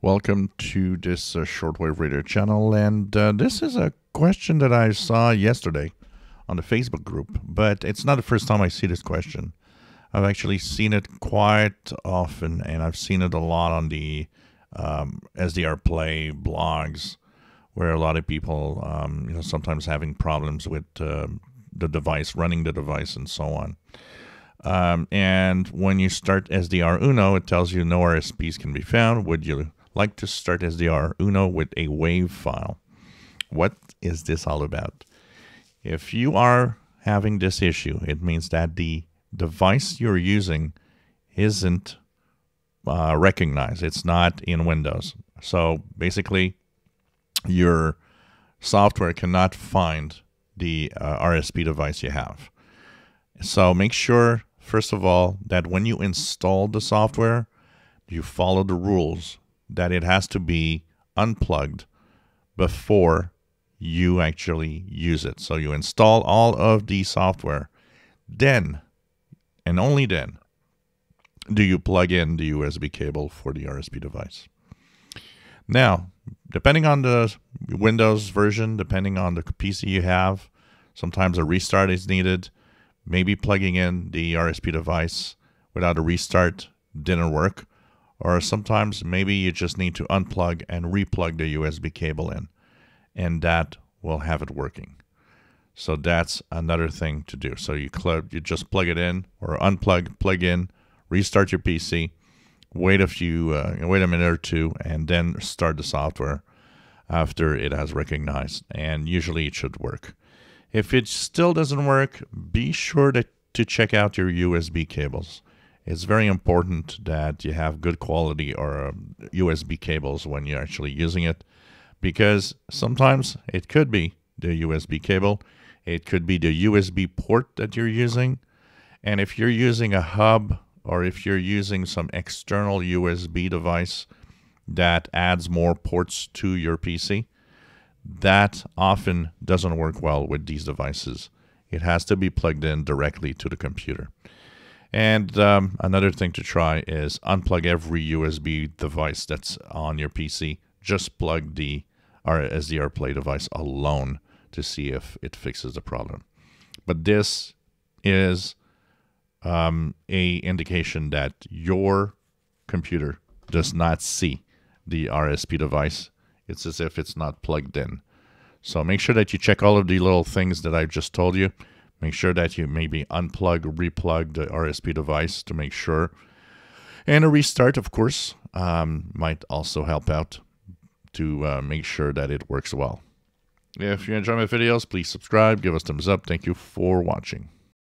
Welcome to this uh, shortwave radio channel. And uh, this is a question that I saw yesterday on the Facebook group, but it's not the first time I see this question. I've actually seen it quite often, and I've seen it a lot on the um, SDRplay blogs, where a lot of people, um, you know, sometimes having problems with uh, the device, running the device, and so on. Um, and when you start SDRuno, it tells you no RSPs can be found. Would you like to start SDRuno with a WAV file. What is this all about? If you are having this issue, it means that the device you're using isn't uh, recognized. It's not in Windows. So basically, your software cannot find the uh, RSP device you have. So make sure, first of all, that when you install the software, you follow the rules that it has to be unplugged before you actually use it. So you install all of the software. Then, and only then, do you plug in the USB cable for the RSP device. Now, depending on the Windows version, depending on the PC you have, sometimes a restart is needed. Maybe plugging in the RSP device without a restart didn't work or sometimes maybe you just need to unplug and replug the USB cable in, and that will have it working. So that's another thing to do. So you you just plug it in or unplug, plug in, restart your PC, wait a few, uh, wait a minute or two, and then start the software after it has recognized. And usually it should work. If it still doesn't work, be sure to, to check out your USB cables it's very important that you have good quality or USB um, cables when you're actually using it because sometimes it could be the USB cable, it could be the USB port that you're using. And if you're using a hub or if you're using some external USB device that adds more ports to your PC, that often doesn't work well with these devices. It has to be plugged in directly to the computer. And um, another thing to try is unplug every USB device that's on your PC. Just plug the SDRplay device alone to see if it fixes the problem. But this is um, a indication that your computer does not see the RSP device. It's as if it's not plugged in. So make sure that you check all of the little things that I've just told you Make sure that you maybe unplug replug the RSP device to make sure. And a restart, of course, um, might also help out to uh, make sure that it works well. If you enjoy my videos, please subscribe, give us thumbs up. Thank you for watching.